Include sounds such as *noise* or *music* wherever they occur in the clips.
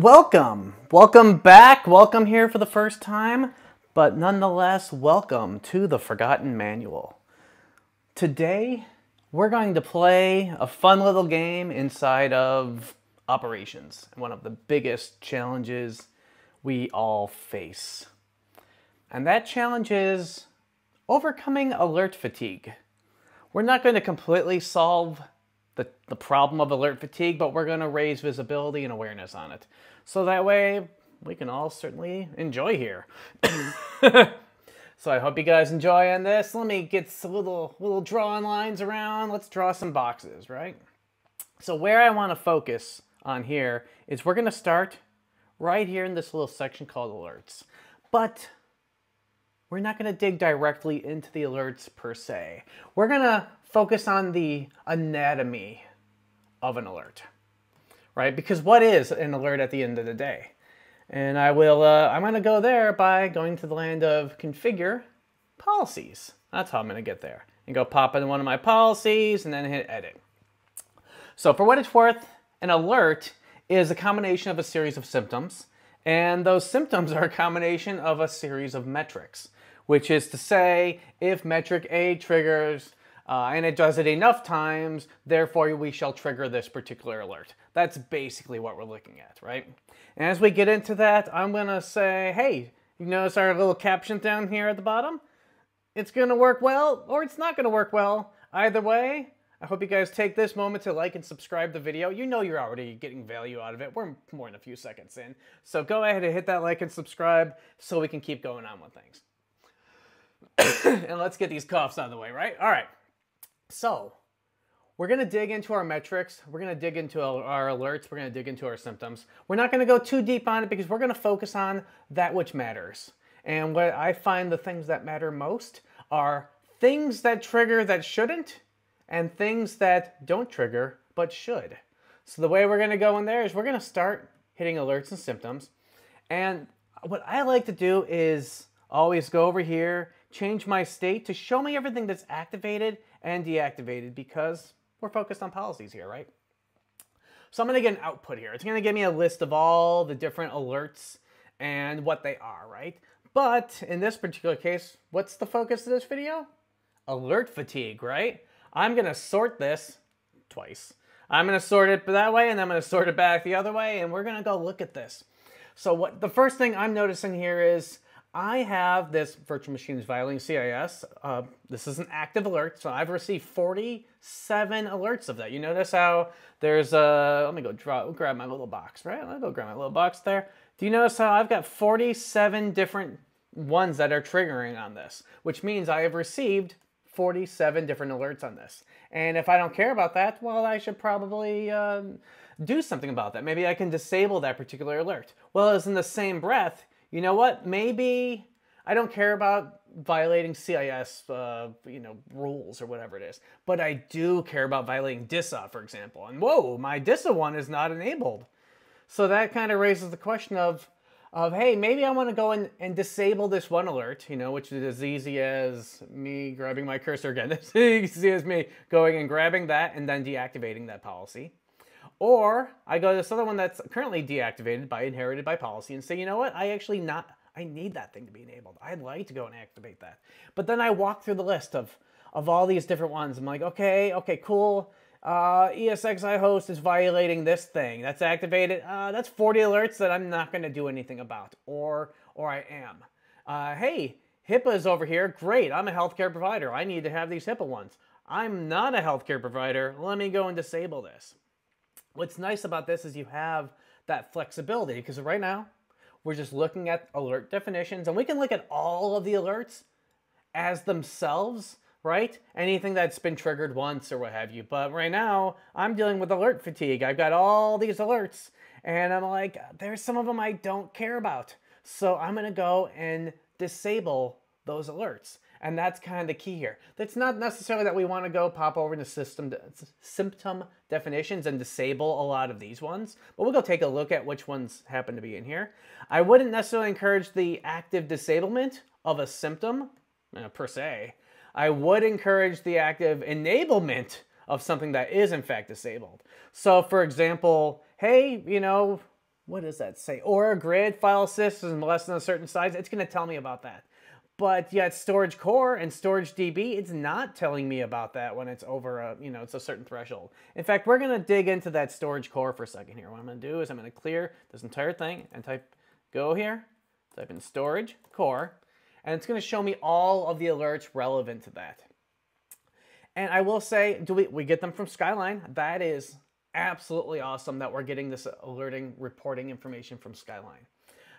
Welcome. Welcome back. Welcome here for the first time, but nonetheless, welcome to the Forgotten Manual. Today, we're going to play a fun little game inside of operations, one of the biggest challenges we all face. And that challenge is overcoming alert fatigue. We're not going to completely solve the, the problem of alert fatigue, but we're going to raise visibility and awareness on it. So that way we can all certainly enjoy here. *laughs* so I hope you guys enjoy this. Let me get some little, little drawing lines around. Let's draw some boxes, right? So where I want to focus on here is we're going to start right here in this little section called alerts. But we're not going to dig directly into the alerts per se. We're going to focus on the anatomy of an alert, right? Because what is an alert at the end of the day? And I will, uh, I'm to go there by going to the land of configure policies. That's how I'm to get there. And go pop in one of my policies and then hit edit. So for what it's worth, an alert is a combination of a series of symptoms. And those symptoms are a combination of a series of metrics, which is to say, if metric A triggers uh, and it does it enough times, therefore we shall trigger this particular alert. That's basically what we're looking at, right? And as we get into that, I'm gonna say, hey, you notice our little caption down here at the bottom? It's gonna work well, or it's not gonna work well. Either way, I hope you guys take this moment to like and subscribe the video. You know you're already getting value out of it. We're more than a few seconds in. So go ahead and hit that like and subscribe so we can keep going on with things. *coughs* and let's get these coughs out of the way, right? All right. So we're going to dig into our metrics. We're going to dig into our alerts. We're going to dig into our symptoms. We're not going to go too deep on it because we're going to focus on that which matters. And what I find the things that matter most are things that trigger that shouldn't and things that don't trigger but should. So the way we're going to go in there is we're going to start hitting alerts and symptoms. And what I like to do is always go over here, change my state to show me everything that's activated and deactivated because we're focused on policies here, right? So I'm going to get an output here. It's going to give me a list of all the different alerts and what they are, right? But in this particular case, what's the focus of this video? Alert fatigue, right? I'm going to sort this twice. I'm going to sort it that way and I'm going to sort it back the other way and we're going to go look at this. So what the first thing I'm noticing here is I have this virtual machines violating CIS. Uh, this is an active alert, so I've received 47 alerts of that. You notice how there's a, let me go draw, grab my little box, right? Let me go grab my little box there. Do you notice how I've got 47 different ones that are triggering on this, which means I have received 47 different alerts on this. And if I don't care about that, well, I should probably uh, do something about that. Maybe I can disable that particular alert. Well, as in the same breath, you know what? Maybe I don't care about violating CIS, uh, you know, rules or whatever it is, but I do care about violating DISA, for example. And whoa, my DISA one is not enabled. So that kind of raises the question of, of hey, maybe I want to go and, and disable this one alert, you know, which is as easy as me grabbing my cursor again, *laughs* as easy as me going and grabbing that and then deactivating that policy. Or I go to this other one that's currently deactivated by inherited by policy and say, you know what, I actually not, I need that thing to be enabled. I'd like to go and activate that. But then I walk through the list of, of all these different ones. I'm like, okay, okay, cool. Uh, ESXi host is violating this thing. That's activated. Uh, that's 40 alerts that I'm not going to do anything about, or or I am. Uh, hey, HIPAA is over here. Great, I'm a healthcare provider. I need to have these HIPAA ones. I'm not a healthcare provider. Let me go and disable this. What's nice about this is you have that flexibility because right now we're just looking at alert definitions and we can look at all of the alerts as themselves, right? Anything that's been triggered once or what have you. But right now I'm dealing with alert fatigue. I've got all these alerts and I'm like, there's some of them I don't care about. So I'm gonna go and disable those alerts. And that's kind of the key here. That's not necessarily that we want to go pop over into system symptom definitions and disable a lot of these ones, but we'll go take a look at which ones happen to be in here. I wouldn't necessarily encourage the active disablement of a symptom uh, per se. I would encourage the active enablement of something that is in fact disabled. So for example, hey, you know, what does that say? Or a grid file system less than a certain size. It's going to tell me about that. But yet storage core and storage DB, it's not telling me about that when it's over a, you know, it's a certain threshold. In fact, we're going to dig into that storage core for a second here. What I'm to do is I'm going to clear this entire thing and type, go here, type in storage core, and it's going to show me all of the alerts relevant to that. And I will say, do we, we get them from Skyline. That is absolutely awesome that we're getting this alerting reporting information from Skyline.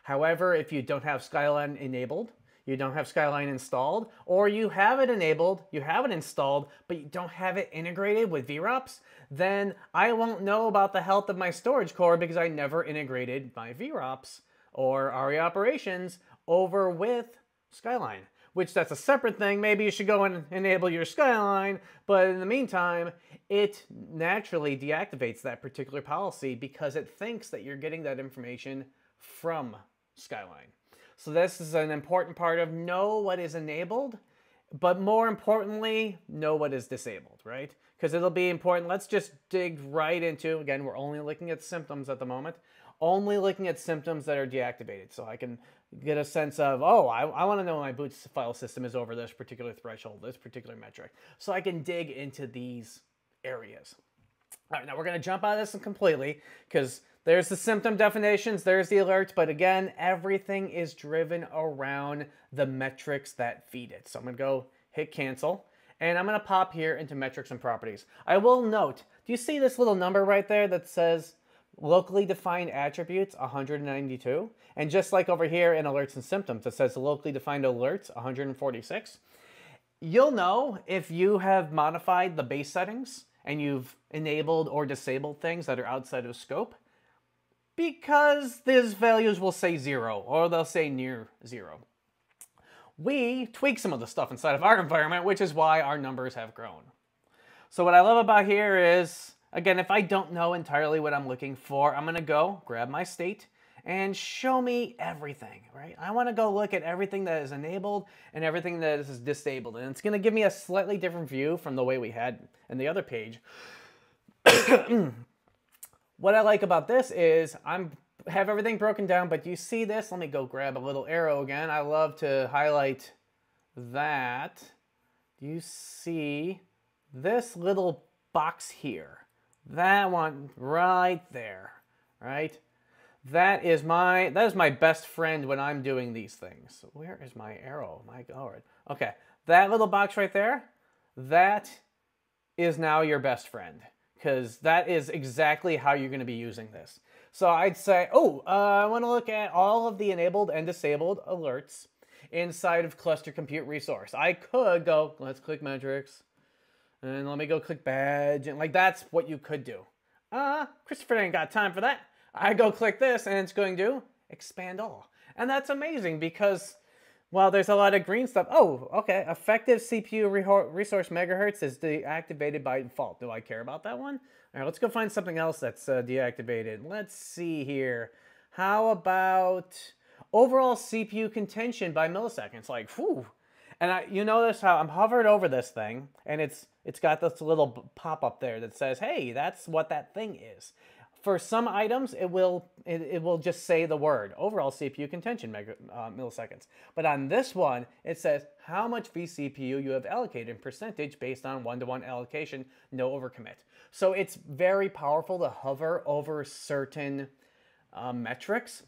However, if you don't have Skyline enabled, you don't have Skyline installed, or you have it enabled, you have it installed, but you don't have it integrated with VROPS, then I won't know about the health of my storage core because I never integrated my VROPS or ARIA operations over with Skyline which that's a separate thing. Maybe you should go and enable your Skyline, but in the meantime, it naturally deactivates that particular policy because it thinks that you're getting that information from Skyline. So this is an important part of know what is enabled, but more importantly, know what is disabled, right? Because it'll be important. Let's just dig right into, again, we're only looking at symptoms at the moment, only looking at symptoms that are deactivated. So I can get a sense of, oh, I, I want to know my boot file system is over this particular threshold, this particular metric. So I can dig into these areas. All right, now we're going to jump out of this completely because there's the symptom definitions, there's the alerts, but again, everything is driven around the metrics that feed it. So I'm to go hit cancel and I'm to pop here into metrics and properties. I will note, do you see this little number right there that says locally defined attributes 192 and just like over here in alerts and symptoms it says locally defined alerts 146 you'll know if you have modified the base settings and you've enabled or disabled things that are outside of scope because these values will say zero or they'll say near zero we tweak some of the stuff inside of our environment which is why our numbers have grown so what i love about here is Again, if I don't know entirely what I'm looking for, I'm gonna go grab my state and show me everything, right? I wanna go look at everything that is enabled and everything that is disabled. And it's gonna give me a slightly different view from the way we had in the other page. *clears throat* *coughs* what I like about this is I'm have everything broken down, but you see this? Let me go grab a little arrow again. I love to highlight that. You see this little box here? That one right there, right? That is my that is my best friend when I'm doing these things. Where is my arrow? My God. Okay, that little box right there, that is now your best friend because that is exactly how you're going to be using this. So I'd say, oh, uh, I want to look at all of the enabled and disabled alerts inside of Cluster Compute Resource. I could go, let's click metrics, and let me go click badge. And like, that's what you could do. Uh, Christopher ain't got time for that. I go click this and it's going to expand all. And that's amazing because while there's a lot of green stuff, oh, okay, effective CPU resource megahertz is deactivated by default. Do I care about that one? All right, let's go find something else that's uh, deactivated. Let's see here. How about overall CPU contention by milliseconds? Like, whew, and I, you notice how I'm hovered over this thing, and it's it's got this little pop-up there that says, "Hey, that's what that thing is." For some items, it will it, it will just say the word overall CPU contention mega, uh, milliseconds. But on this one, it says how much vCPU you have allocated in percentage based on one-to-one -one allocation, no overcommit. So it's very powerful to hover over certain uh, metrics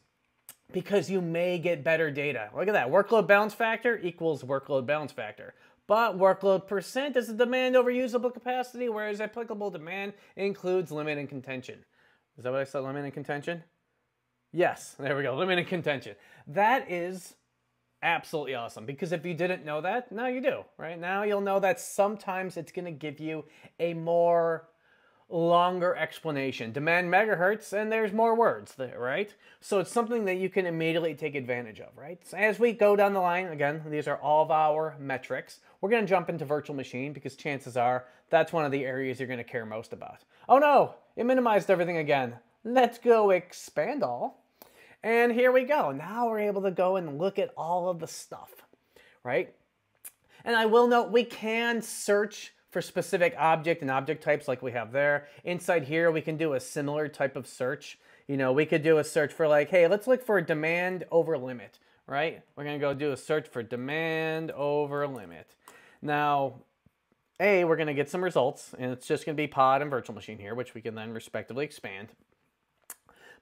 because you may get better data. Look at that. Workload balance factor equals workload balance factor. But workload percent is the demand over usable capacity, whereas applicable demand includes limit and contention. Is that what I said, limit and contention? Yes, there we go, limit and contention. That is absolutely awesome because if you didn't know that, now you do, right? Now you'll know that sometimes it's gonna give you a more longer explanation. Demand megahertz, and there's more words right? So it's something that you can immediately take advantage of, right? So as we go down the line, again, these are all of our metrics. We're going to jump into virtual machine because chances are that's one of the areas you're going to care most about. Oh no, it minimized everything again. Let's go expand all. And here we go. Now we're able to go and look at all of the stuff, right? And I will note we can search for specific object and object types like we have there. Inside here, we can do a similar type of search You know, we could do a search for like, hey, let's look for demand over limit, right? We're to go do a search for demand over limit. Now, A, we're to get some results, and it's just to be pod and virtual machine here, which we can then respectively expand.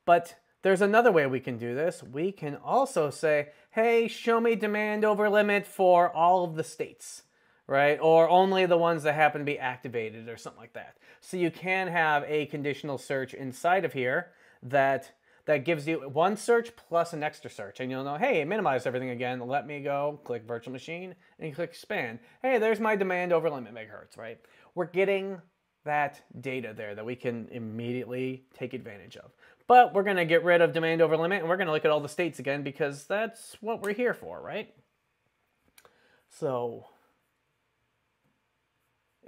But there's another way we can do this. We can also say, hey, show me demand over limit for all of the states, right? Or only the ones that happen to be activated or something like that. So you can have a conditional search inside of here that that gives you one search plus an extra search. And you'll know, hey, minimize everything again. Let me go, click virtual machine, and click expand. Hey, there's my demand over limit megahertz, right? We're getting that data there that we can immediately take advantage of. But we're to get rid of demand over limit, and we're to look at all the states again because that's what we're here for, right? So,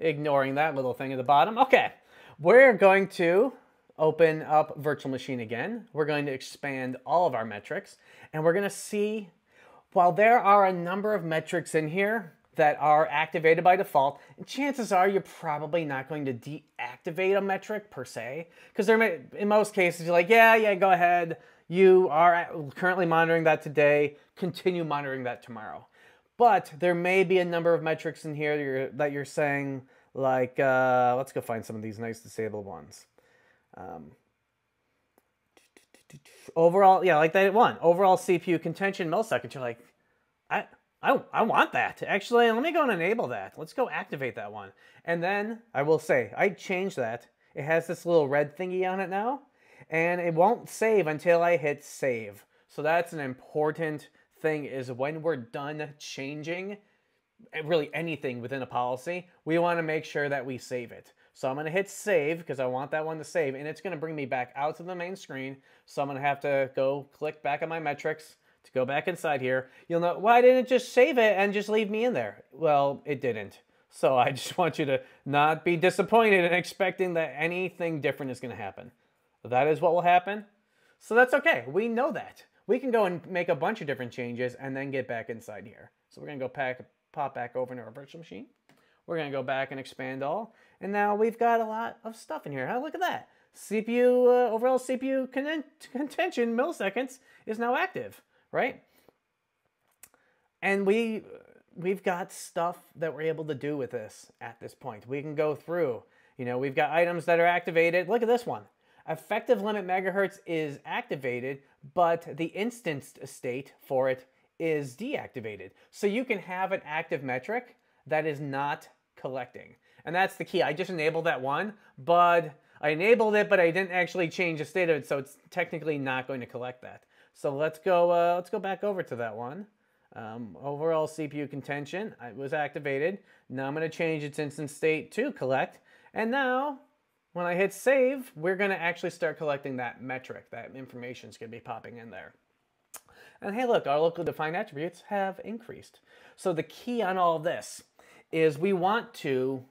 ignoring that little thing at the bottom. Okay, we're going to open up virtual machine again. We're going to expand all of our metrics and we're going to see while there are a number of metrics in here that are activated by default, chances are you're probably not going to deactivate a metric per se because there may, in most cases you're like, yeah, yeah, go ahead. You are currently monitoring that today. Continue monitoring that tomorrow. But there may be a number of metrics in here that you're, that you're saying, like, uh, let's go find some of these nice disabled ones. Um, overall, yeah, like that one. Overall CPU contention milliseconds. You're like, I, I, I want that. Actually, let me go and enable that. Let's go activate that one. And then I will say, I changed that. It has this little red thingy on it now, and it won't save until I hit save. So that's an important thing is when we're done changing eh, really anything within a policy, we want to make sure that we save it. So I'm going to hit save because I want that one to save and it's going to bring me back out to the main screen. So I'm going to have to go click back on my metrics to go back inside here. You'll know, why didn't it just save it and just leave me in there? Well, it didn't. So *laughs* I just want you to not be disappointed and expecting that anything different is going to happen. That is what will happen. So that's okay. We know that. We can go and make a bunch of different changes and then get back inside here. So we're to go pack, pop back over into our virtual machine. We're to go back and expand all. And now we've got a lot of stuff in here. Look at that. CPU, uh, overall CPU contention milliseconds is now active, right? And we, we've got stuff that we're able to do with this at this point. We can go through, you know, we've got items that are activated. Look at this one. Effective limit megahertz is activated, but the instanced state for it is deactivated. So you can have an active metric that is not collecting. And that's the key. I just enabled that one, but I enabled it, but I didn't actually change the state of it, so it's technically not going to collect that. So let's go, uh, let's go back over to that one. Um, overall CPU contention it was activated. Now I'm going to change its instance state to collect. And now, when I hit save, we're going to actually start collecting that metric. That information is going to be popping in there. And hey, look, our locally defined attributes have increased. So the key on all this is we want to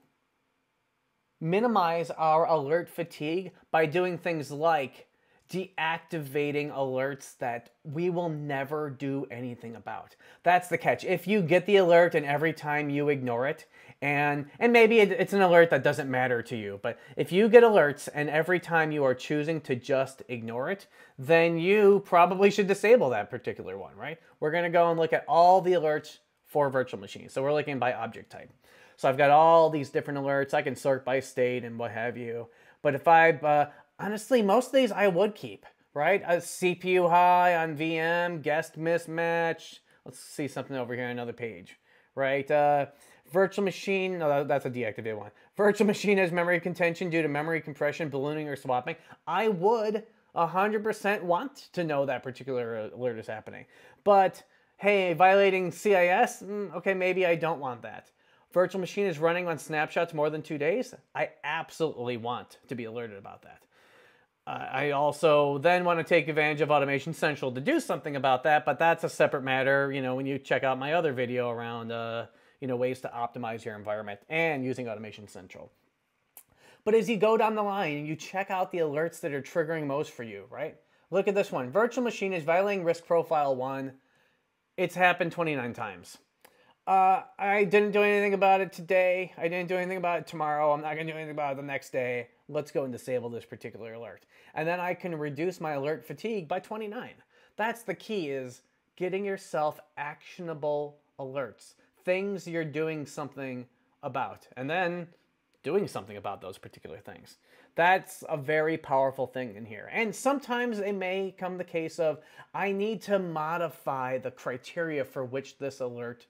minimize our alert fatigue by doing things like deactivating alerts that we will never do anything about. That's the catch. If you get the alert and every time you ignore it, and and maybe it's an alert that doesn't matter to you, but if you get alerts and every time you are choosing to just ignore it, then you probably should disable that particular one, right? We're going to go and look at all the alerts for virtual machines. So we're looking by object type. So I've got all these different alerts. I can sort by state and what have you. But if I, uh, honestly, most of these I would keep, right? A CPU high on VM, guest mismatch. Let's see something over here another page, right? Uh, virtual machine, no, that's a deactivated one. Virtual machine has memory contention due to memory compression, ballooning, or swapping. I would 100% want to know that particular alert is happening. But hey, violating CIS, mm, okay, maybe I don't want that. Virtual machine is running on snapshots more than two days. I absolutely want to be alerted about that. Uh, I also then want to take advantage of Automation Central to do something about that, but that's a separate matter. You know, when you check out my other video around, uh, you know, ways to optimize your environment and using Automation Central. But as you go down the line and you check out the alerts that are triggering most for you, right? Look at this one. Virtual machine is violating risk profile one it's happened 29 times. uh, I didn't do anything about it today. I didn't do anything about it tomorrow. I'm not going to do anything about it the next day. Let's go and disable this particular alert. And then I can reduce my alert fatigue by 29. That's the key is getting yourself actionable alerts, things you're doing something about, and then doing something about those particular things. That's a very powerful thing in here. And sometimes it may come the case of I need to modify the criteria for which this alert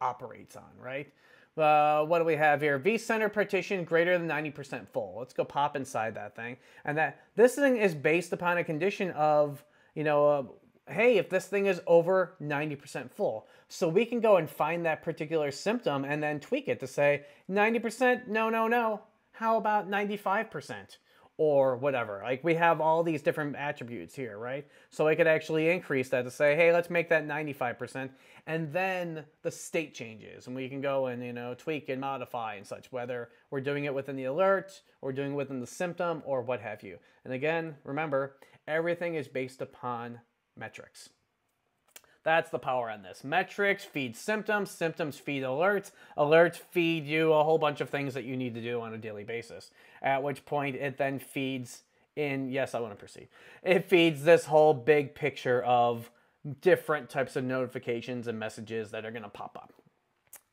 operates on, right? Uh, what do we have here? vCenter partition greater than 90% full. Let's go pop inside that thing. And that this thing is based upon a condition of, you know, uh, hey, if this thing is over 90% full. So we can go and find that particular symptom and then tweak it to say 90%, no, no, no. How about 95%? Or whatever. Like we have all these different attributes here, right? So I could actually increase that to say, hey, let's make that 95%. And then the state changes and we can go and, you know, tweak and modify and such, whether we're doing it within the alert or doing it within the symptom or what have you. And again, remember, everything is based upon metrics. That's the power on this. Metrics feed symptoms, symptoms feed alerts, alerts feed you a whole bunch of things that you need to do on a daily basis. At which point it then feeds in, yes, I want to proceed. It feeds this whole big picture of different types of notifications and messages that are going to pop up.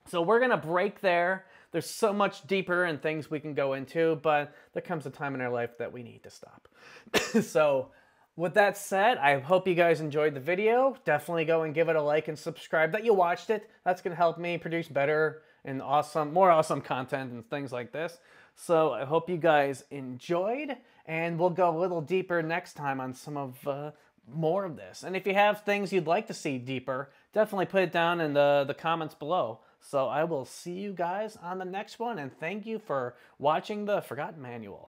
So we're going to break there. There's so much deeper and things we can go into, but there comes a time in our life that we need to stop. *coughs* so with that said, I hope you guys enjoyed the video. Definitely go and give it a like and subscribe that you watched it. That's going to help me produce better and awesome, more awesome content and things like this. So I hope you guys enjoyed, and we'll go a little deeper next time on some of uh, more of this. And if you have things you'd like to see deeper, definitely put it down in the, the comments below. So I will see you guys on the next one, and thank you for watching the Forgotten Manual.